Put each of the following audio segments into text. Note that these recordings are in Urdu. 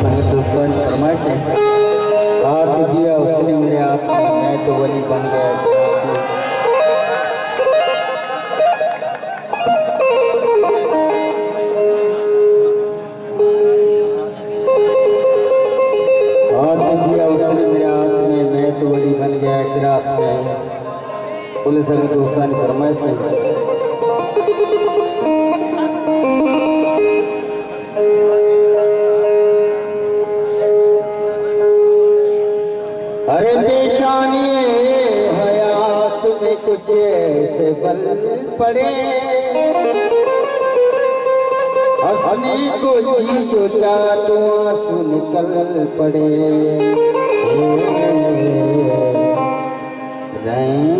صاحب دکان فرمائش ہے ہاتھ دیا اس نے میرے ہاتھ میں میں تو ولی بن گیا۔ ہاتھ دیا اس نے میرے ہاتھ میں میں تو ولی بن گیا گراف میں۔ پولیس اگر دوستان فرمائش ہے پیشانی حیات میں کچھ ایسے بل پڑے۔ ہنسنے کو جی جو چاہتوں آنسو نکل پڑے۔ رہے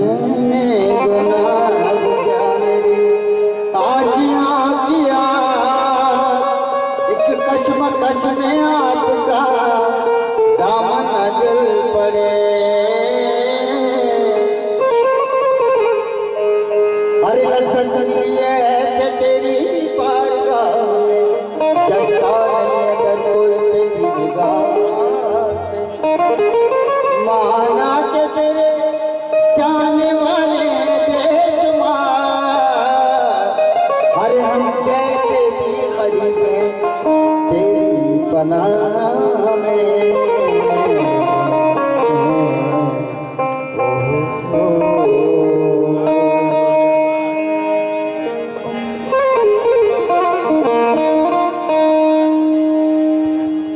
اور ہم جیسے بھی غریب ہیں، تیری پناہ میں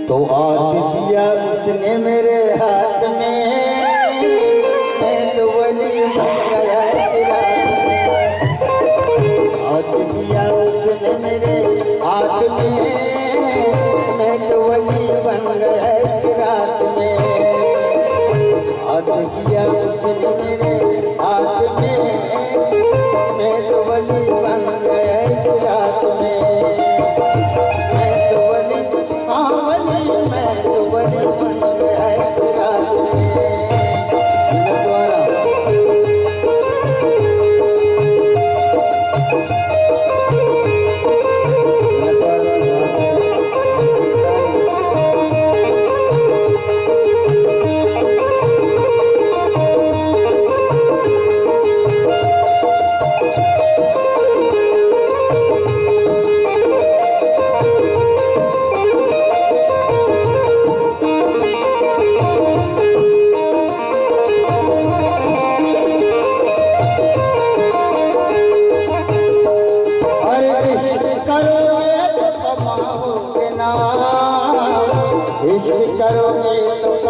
تو آت دیا اس نے میرے ہاتھ میرے ہاتھ میں میں تو ولی بن گیا ایک رات میں۔ ہاتھ میرے ہاتھ میں بن گیا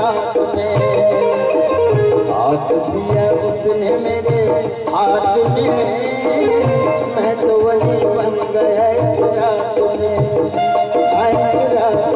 رات میں ہاتھ دیا اس نے میرے ہاتھ میں میں تو وہی بن گیا رات میں رات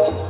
Música